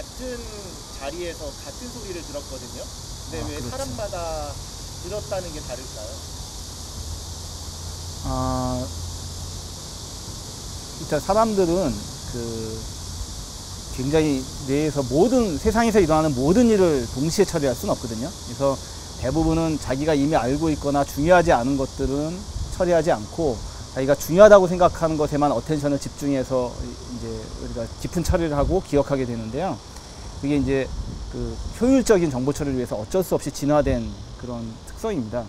같은 자리에서 같은 소리를 들었거든요. 근데 아, 왜 그렇죠. 사람마다 들었다는 게 다를까요? 아, 일단 사람들은 그 굉장히 뇌에서 모든 세상에서 일어나는 모든 일을 동시에 처리할 수는 없거든요. 그래서 대부분은 자기가 이미 알고 있거나 중요하지 않은 것들은 처리하지 않고 자기가 중요하다고 생각하는 것에만 어텐션을 집중해서 이제 우리가 깊은 처리를 하고 기억하게 되는데요. 그게 이제 그 효율적인 정보 처리를 위해서 어쩔 수 없이 진화된 그런 특성입니다.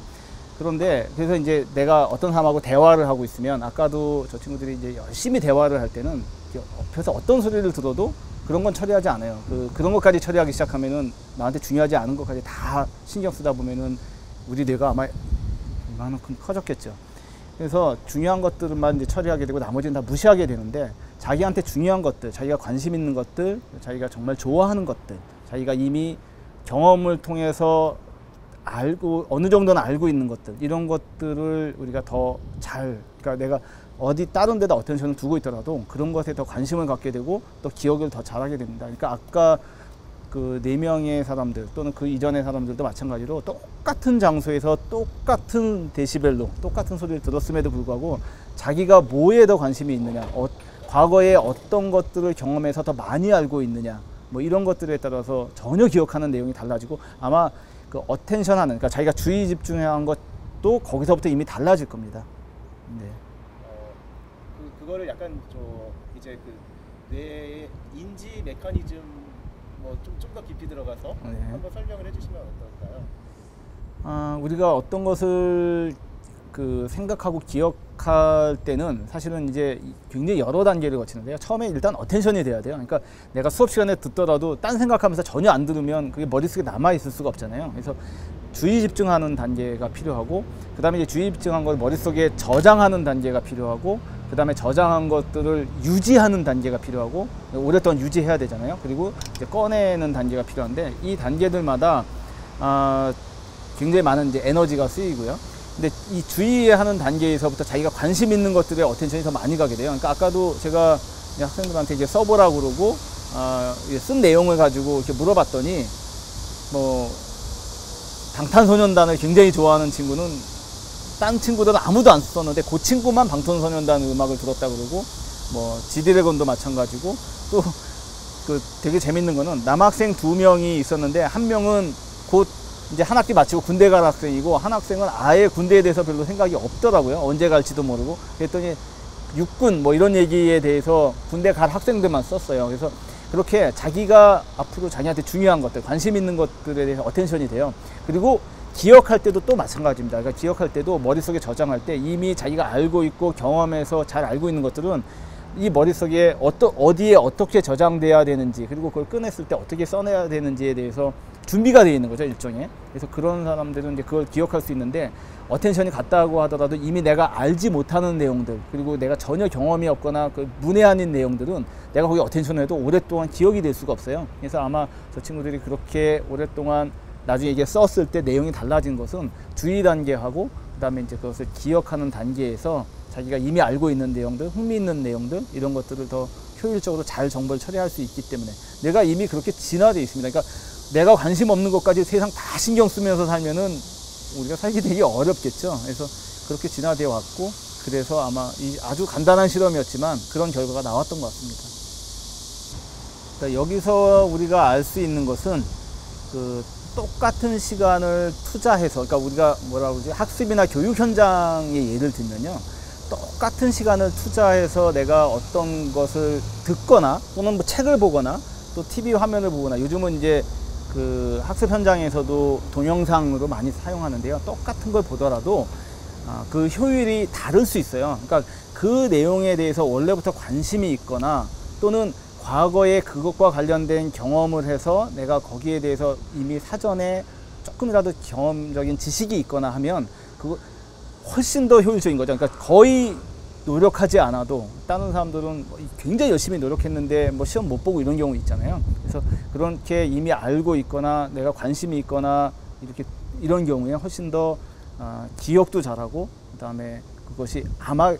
그런데 그래서 이제 내가 어떤 사람하고 대화를 하고 있으면 아까도 저 친구들이 이제 열심히 대화를 할 때는 옆에서 어떤 소리를 들어도 그런 건 처리하지 않아요. 그, 그런 것까지 처리하기 시작하면은 나한테 중요하지 않은 것까지 다 신경 쓰다 보면은 우리 뇌가 아마 이만큼 커졌겠죠. 그래서 중요한 것들만 이제 처리하게 되고 나머지는 다 무시하게 되는데 자기한테 중요한 것들, 자기가 관심 있는 것들, 자기가 정말 좋아하는 것들, 자기가 이미 경험을 통해서 알고 어느 정도는 알고 있는 것들 이런 것들을 우리가 더 잘 그러니까 내가 어디 다른 데다 attention을 두고 있더라도 그런 것에 더 관심을 갖게 되고 또 기억을 더 잘하게 됩니다. 그러니까 아까 그 네 명의 사람들 또는 그 이전의 사람들도 마찬가지로 똑같은 장소에서 똑같은 데시벨로 똑같은 소리를 들었음에도 불구하고 자기가 뭐에 더 관심이 있느냐, 어, 과거에 어떤 것들을 경험해서 더 많이 알고 있느냐, 뭐 이런 것들에 따라서 전혀 기억하는 내용이 달라지고 아마 그 attention 하는 그러니까 자기가 주의 집중해야 한 것도 거기서부터 이미 달라질 겁니다. 네. 어, 그 그거를 약간 저 이제 그 뇌의 인지 메커니즘 뭐 좀 좀 더 깊이 들어가서 네. 한번 설명을 해주시면 어떨까요? 아, 우리가 어떤 것을 그 생각하고 기억 할 때는 사실은 이제 굉장히 여러 단계를 거치는데요. 처음에 일단 어텐션이 돼야 돼요. 그러니까 내가 수업 시간에 듣더라도 딴 생각하면서 전혀 안 들으면 그게 머릿속에 남아 있을 수가 없잖아요. 그래서 주의 집중하는 단계가 필요하고 그다음에 주의 집중한 걸 머릿속에 저장하는 단계가 필요하고 그다음에 저장한 것들을 유지하는 단계가 필요하고 오랫동안 유지해야 되잖아요. 그리고 이제 꺼내는 단계가 필요한데 이 단계들마다 아, 굉장히 많은 이제 에너지가 쓰이고요. 근데 이 주의하는 단계에서부터 자기가 관심 있는 것들에 어텐션이 더 많이 가게 돼요. 그러니까 아까도 제가 학생들한테 이제 써보라고 그러고 아, 이제 쓴 내용을 가지고 이렇게 물어봤더니 뭐 방탄소년단을 굉장히 좋아하는 친구는 딴 친구들은 아무도 안 썼는데 그 친구만 방탄소년단 음악을 들었다 그러고 뭐 지드래곤도 마찬가지고 또 그 되게 재밌는 거는 남학생 두 명이 있었는데 한 명은 곧 이제 한 학기 마치고 군대 갈 학생이고 한 학생은 아예 군대에 대해서 별로 생각이 없더라고요. 언제 갈지도 모르고. 그랬더니 육군 뭐 이런 얘기에 대해서 군대 갈 학생들만 썼어요. 그래서 그렇게 자기가 앞으로 자기한테 중요한 것들, 관심 있는 것들에 대해서 어텐션이 돼요. 그리고 기억할 때도 또 마찬가지입니다. 그러니까 기억할 때도 머릿속에 저장할 때 이미 자기가 알고 있고 경험해서 잘 알고 있는 것들은 이 머릿속에 어떠, 어디에 어떻게 저장돼야 되는지 그리고 그걸 꺼냈을 때 어떻게 써내야 되는지에 대해서 준비가 되어 있는 거죠 일종의 그래서 그런 사람들은 이제 그걸 기억할 수 있는데 attention이 같다고 하더라도 이미 내가 알지 못하는 내용들 그리고 내가 전혀 경험이 없거나 그 문외한인 내용들은 내가 거기 attention을 해도 오랫동안 기억이 될 수가 없어요 그래서 아마 저 친구들이 그렇게 오랫동안 나중에 이게 썼을 때 내용이 달라진 것은 주의 단계하고 그 다음에 이제 그것을 기억하는 단계에서 자기가 이미 알고 있는 내용들, 흥미있는 내용들 이런 것들을 더 효율적으로 잘 정보를 처리할 수 있기 때문에 내가 이미 그렇게 진화되어 있습니다. 그러니까 내가 관심 없는 것까지 세상 다 신경 쓰면서 살면은 우리가 살기 되게 어렵겠죠. 그래서 그렇게 진화되어 왔고 그래서 아마 이 아주 간단한 실험이었지만 그런 결과가 나왔던 것 같습니다. 그러니까 여기서 우리가 알 수 있는 것은 그 똑같은 시간을 투자해서 그러니까 우리가 뭐라 그러지 학습이나 교육 현장의 예를 들면요 똑같은 시간을 투자해서 내가 어떤 것을 듣거나 또는 뭐 책을 보거나 또 TV 화면을 보거나 요즘은 이제 그 학습 현장에서도 동영상으로 많이 사용하는데요 똑같은 걸 보더라도 아, 그 효율이 다를 수 있어요 그러니까 그 내용에 대해서 원래부터 관심이 있거나 또는 과거에 그것과 관련된 경험을 해서 내가 거기에 대해서 이미 사전에 조금이라도 경험적인 지식이 있거나 하면 그거 훨씬 더 효율적인 거죠. 그러니까 거의 노력하지 않아도 다른 사람들은 뭐 굉장히 열심히 노력했는데 뭐 시험 못 보고 이런 경우 있잖아요. 그래서 그렇게 이미 알고 있거나 내가 관심이 있거나 이렇게 이런 경우에 훨씬 더 아, 기억도 잘하고 그다음에 그것이 아마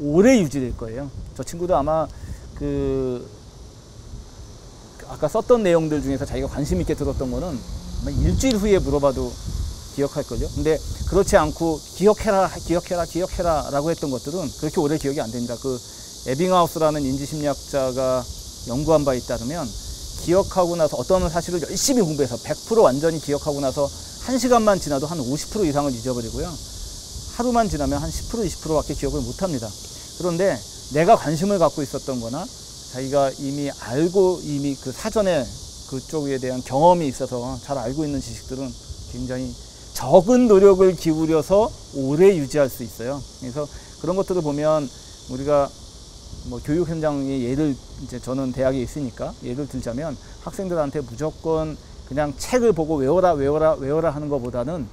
오래 유지될 거예요. 저 친구도 아마 그 아까 썼던 내용들 중에서 자기가 관심 있게 들었던 거는 일주일 후에 물어봐도 기억할걸요. 근데 그렇지 않고 기억해라, 기억해라, 기억해라 라고 했던 것들은 그렇게 오래 기억이 안 됩니다. 그 에빙하우스라는 인지심리학자가 연구한 바에 따르면 기억하고 나서 어떤 사실을 열심히 공부해서 100% 완전히 기억하고 나서 한시간만 지나도 한 50% 이상을 잊어버리고요. 하루만 지나면 한 10% 20%밖에 기억을 못 합니다. 그런데 내가 관심을 갖고 있었던 거나 자기가 이미 알고 이미 그 사전에 그쪽에 대한 경험이 있어서 잘 알고 있는 지식들은 굉장히 적은 노력을 기울여서 오래 유지할 수 있어요. 그래서 그런 것들을 보면 우리가 뭐 교육 현장의 예를 이제 저는 대학에 있으니까 예를 들자면 학생들한테 무조건 그냥 책을 보고 외워라 외워라 외워라 하는 것보다는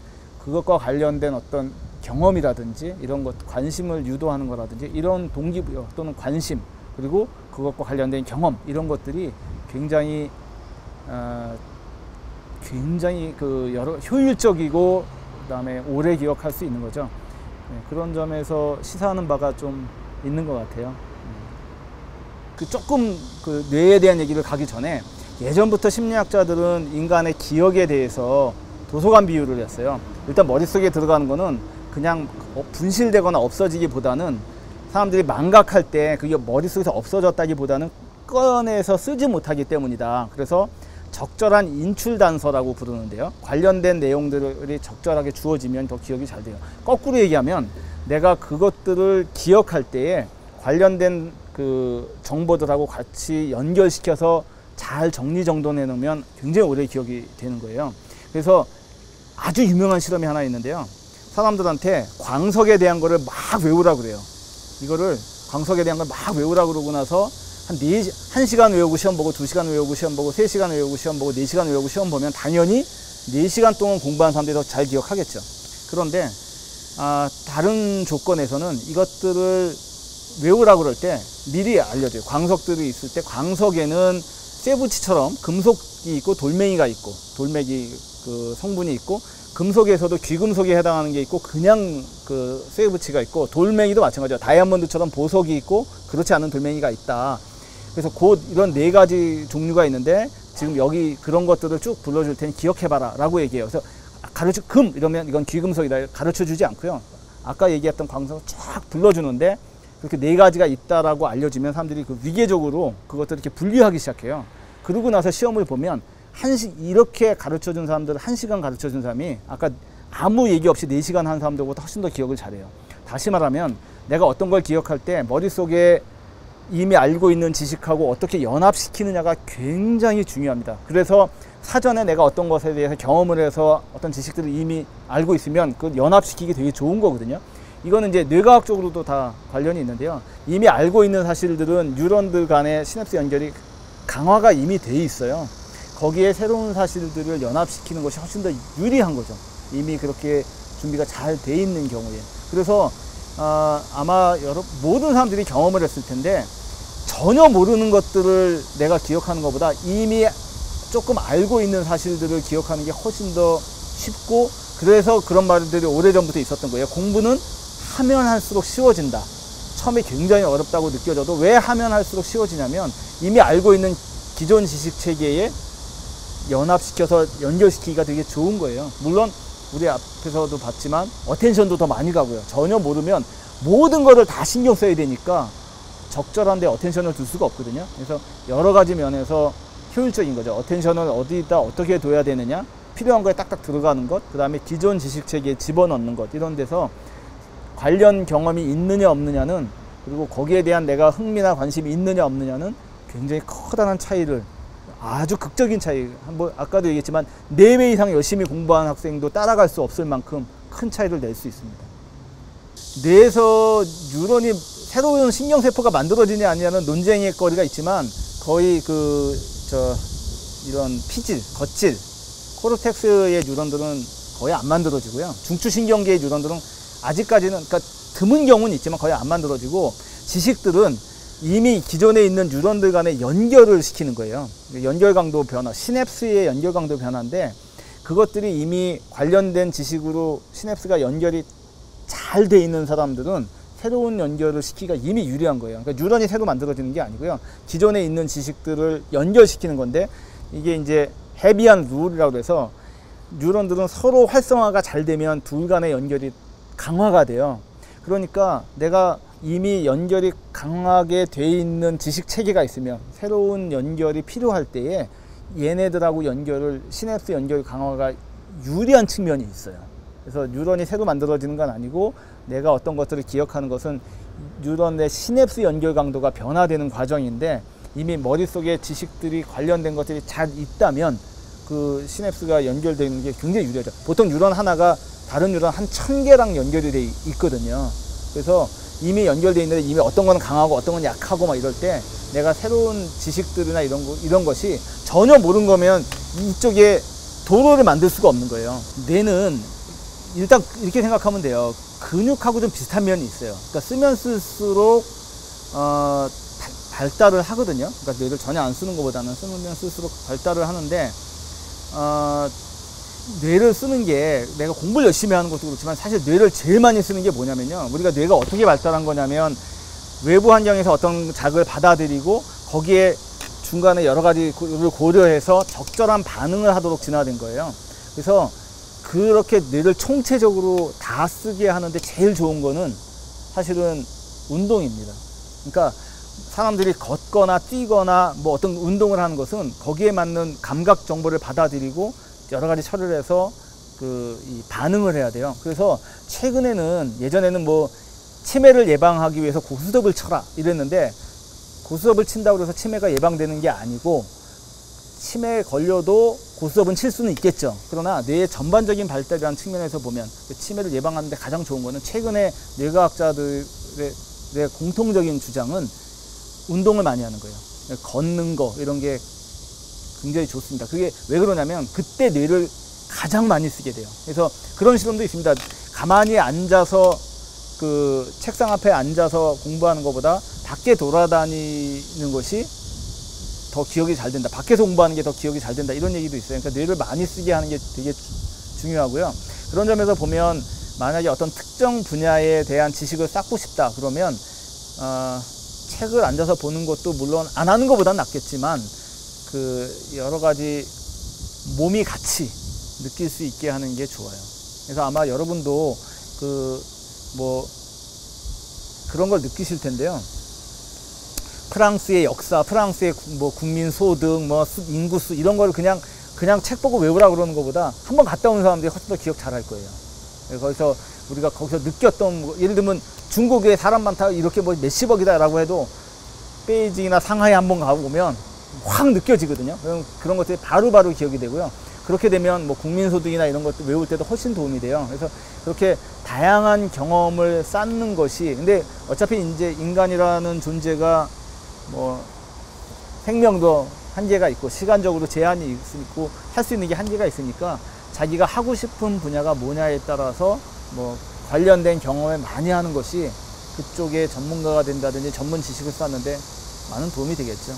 그것과 관련된 어떤 경험이라든지 이런 것 관심을 유도하는 거라든지 이런 동기부여 또는 관심 그리고 그것과 관련된 경험 이런 것들이 굉장히 어, 굉장히 그 여러 효율적이고 그다음에 오래 기억할 수 있는 거죠. 네, 그런 점에서 시사하는 바가 좀 있는 것 같아요. 음. 그 조금 그 뇌에 대한 얘기를 가기 전에 예전부터 심리학자들은 인간의 기억에 대해서 도서관 비유를 했어요. 일단 머릿속에 들어가는 거는 그냥 어, 분실되거나 없어지기보다는 사람들이 망각할 때 그게 머릿속에서 없어졌다기보다는 꺼내서 쓰지 못하기 때문이다. 그래서 적절한 인출 단서라고 부르는데요. 관련된 내용들이 적절하게 주어지면 더 기억이 잘 돼요. 거꾸로 얘기하면 내가 그것들을 기억할 때에 관련된 그 정보들하고 같이 연결시켜서 잘 정리정돈해 놓으면 굉장히 오래 기억이 되는 거예요. 그래서 아주 유명한 실험이 하나 있는데요. 사람들한테 광석에 대한 거를 막 외우라 그래요. 이거를 광석에 대한 걸 막 외우라 그러고 나서 한 4, 1시간 외우고 시험 보고 2시간 외우고 시험 보고 3시간 외우고 시험 보고 4시간 외우고 시험 보면 당연히 4시간 동안 공부한 사람들이 더 잘 기억하겠죠. 그런데 아, 다른 조건에서는 이것들을 외우라 그럴 때 미리 알려줘요. 광석들이 있을 때 광석에는 쇠붙이처럼 금속이 있고 돌멩이가 있고 돌멩이 그 성분이 있고 금속에서도 귀금속에 해당하는 게 있고 그냥 그 쇠붙이가 있고 돌멩이도 마찬가지야. 다이아몬드처럼 보석이 있고 그렇지 않은 돌멩이가 있다. 그래서 곧 이런 네 가지 종류가 있는데 지금 여기 그런 것들을 쭉 불러줄 테니 기억해봐라 라고 얘기해요. 그래서 가르쳐 금 이러면 이건 귀금속이다 가르쳐 주지 않고요. 아까 얘기했던 광석을 쫙 불러주는데 그렇게 네 가지가 있다라고 알려주면 사람들이 그 위계적으로 그것들을 이렇게 분류하기 시작해요. 그러고 나서 시험을 보면 한시 이렇게 가르쳐 준 사람들 한 시간 가르쳐 준 사람이 아까 아무 얘기 없이 네 시간 한 사람들보다 훨씬 더 기억을 잘해요. 다시 말하면 내가 어떤 걸 기억할 때 머릿속에 이미 알고 있는 지식하고 어떻게 연합시키느냐가 굉장히 중요합니다. 그래서 사전에 내가 어떤 것에 대해서 경험을 해서 어떤 지식들을 이미 알고 있으면 그 연합시키기 되게 좋은 거거든요. 이거는 이제 뇌과학적으로도 다 관련이 있는데요. 이미 알고 있는 사실들은 뉴런들 간의 시냅스 연결이 강화가 이미 돼 있어요. 거기에 새로운 사실들을 연합시키는 것이 훨씬 더 유리한 거죠. 이미 그렇게 준비가 잘 돼 있는 경우에. 그래서 아, 아마 여러 모든 사람들이 경험을 했을 텐데 전혀 모르는 것들을 내가 기억하는 것보다 이미 조금 알고 있는 사실들을 기억하는 게 훨씬 더 쉽고 그래서 그런 말들이 오래전부터 있었던 거예요. 공부는 하면 할수록 쉬워진다. 처음에 굉장히 어렵다고 느껴져도 왜 하면 할수록 쉬워지냐면 이미 알고 있는 기존 지식 체계에 연합시켜서 연결시키기가 되게 좋은 거예요. 물론 우리 앞에서도 봤지만 어텐션도 더 많이 가고요. 전혀 모르면 모든 거를 다 신경 써야 되니까 적절한데 attention을 둘 수가 없거든요. 그래서 여러 가지 면에서 효율적인 거죠. attention을 어디다 어떻게 둬야 되느냐, 필요한 거에 딱딱 들어가는 것, 그 다음에 기존 지식 체계에 집어넣는 것 이런 데서 관련 경험이 있느냐 없느냐는 그리고 거기에 대한 내가 흥미나 관심이 있느냐 없느냐는 굉장히 커다란 차이를 아주 극적인 차이. 한번 아까도 얘기했지만 네 배 이상 열심히 공부한 학생도 따라갈 수 없을 만큼 큰 차이를 낼 수 있습니다. 뇌에서 뉴런이 새로운 신경세포가 만들어지냐 아니냐는 논쟁의 거리가 있지만 거의 그 저 이런 피질, 겉질, 코르텍스의 뉴런들은 거의 안 만들어지고요. 중추신경계의 뉴런들은 아직까지는 그러니까 드문 경우는 있지만 거의 안 만들어지고 지식들은 이미 기존에 있는 뉴런들 간의 연결을 시키는 거예요. 연결 강도 변화, 시냅스의 연결 강도 변화인데 그것들이 이미 관련된 지식으로 시냅스가 연결이 잘 돼 있는 사람들은 새로운 연결을 시키기가 이미 유리한 거예요. 그러니까 뉴런이 새로 만들어지는 게 아니고요. 기존에 있는 지식들을 연결시키는 건데 이게 이제 헤비한 룰이라고 해서 뉴런들은 서로 활성화가 잘 되면 둘 간의 연결이 강화가 돼요. 그러니까 내가 이미 연결이 강하게 돼 있는 지식 체계가 있으면 새로운 연결이 필요할 때에 얘네들하고 연결을 시냅스 연결 강화가 유리한 측면이 있어요. 그래서 뉴런이 새로 만들어지는 건 아니고 내가 어떤 것들을 기억하는 것은 뉴런의 시냅스 연결 강도가 변화되는 과정인데 이미 머릿속에 지식들이 관련된 것들이 잘 있다면 그 시냅스가 연결되는 게 굉장히 유리하죠. 보통 뉴런 하나가 다른 뉴런 한 천 개랑 연결이 돼 있거든요. 그래서 이미 연결돼 있는데 이미 어떤 건 강하고 어떤 건 약하고 막 이럴 때 내가 새로운 지식들이나 이런 거 이런 것이 전혀 모르는 거면 이쪽에 도로를 만들 수가 없는 거예요. 뇌는 일단 이렇게 생각하면 돼요. 근육하고 좀 비슷한 면이 있어요. 그러니까 쓰면 쓸수록 어, 발- 발달을 하거든요. 그러니까 뇌를 전혀 안 쓰는 것보다는 쓰면 쓸수록 발달을 하는데 어, 뇌를 쓰는 게 내가 공부를 열심히 하는 것도 그렇지만 사실 뇌를 제일 많이 쓰는 게 뭐냐면요. 우리가 뇌가 어떻게 발달한 거냐면 외부 환경에서 어떤 자극을 받아들이고 거기에 중간에 여러 가지를 고려해서 적절한 반응을 하도록 진화된 거예요. 그래서 그렇게 뇌를 총체적으로 다 쓰게 하는데 제일 좋은 거는 사실은 운동입니다. 그러니까 사람들이 걷거나 뛰거나 뭐 어떤 운동을 하는 것은 거기에 맞는 감각 정보를 받아들이고 여러 가지 처리를 해서 그이 반응을 해야 돼요. 그래서 최근에는 예전에는 뭐 치매를 예방하기 위해서 고스톱을 쳐라 이랬는데 고스톱을 친다고 해서 치매가 예방되는 게 아니고 치매에 걸려도 고스톱은 칠 수는 있겠죠. 그러나 뇌의 전반적인 발달이라는 측면에서 보면 그 치매를 예방하는데 가장 좋은 거는 최근에 뇌과학자들의 뇌 공통적인 주장은 운동을 많이 하는 거예요. 걷는 거 이런 게 굉장히 좋습니다. 그게 왜 그러냐면 그때 뇌를 가장 많이 쓰게 돼요. 그래서 그런 실험도 있습니다. 가만히 앉아서 그 책상 앞에 앉아서 공부하는 것보다 밖에 돌아다니는 것이 더 기억이 잘 된다. 밖에서 공부하는 게 더 기억이 잘 된다. 이런 얘기도 있어요. 그러니까 뇌를 많이 쓰게 하는 게 되게 주- 중요하고요. 그런 점에서 보면 만약에 어떤 특정 분야에 대한 지식을 쌓고 싶다. 그러면 어, 책을 앉아서 보는 것도 물론 안 하는 것보단 낫겠지만 그 여러 가지 몸이 같이 느낄 수 있게 하는 게 좋아요. 그래서 아마 여러분도 그 뭐 그런 걸 느끼실 텐데요. 프랑스의 역사, 프랑스의 구- 뭐 국민 소득, 뭐 수- 인구수 이런 걸 그냥 그냥 책 보고 외우라 그러는 것보다 한 번 갔다 온 사람들이 훨씬 더 기억 잘 할 거예요. 거기서 우리가 거기서 느꼈던 뭐 예를 들면 중국에 사람 많다 이렇게 뭐 몇십억이다라고 해도 베이징이나 상하이 한 번 가보면 확 느껴지거든요. 그럼 그런 것들이 바로바로 기억이 되고요. 그렇게 되면 뭐 국민소득이나 이런 것도 외울 때도 훨씬 도움이 돼요. 그래서 그렇게 다양한 경험을 쌓는 것이 근데 어차피 이제 인간이라는 존재가 뭐 생명도 한계가 있고 시간적으로 제한이 있고 할 수 있는 게 한계가 있으니까 자기가 하고 싶은 분야가 뭐냐에 따라서 뭐 관련된 경험을 많이 하는 것이 그쪽에 전문가가 된다든지 전문 지식을 쌓는데 많은 도움이 되겠죠.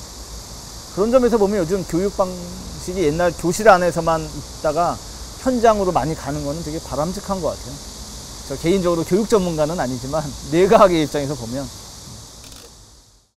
그런 점에서 보면 요즘 교육 방식이 옛날 교실 안에서만 있다가 현장으로 많이 가는 거는 되게 바람직한 것 같아요. 저 개인적으로 교육 전문가는 아니지만 뇌과학의 입장에서 보면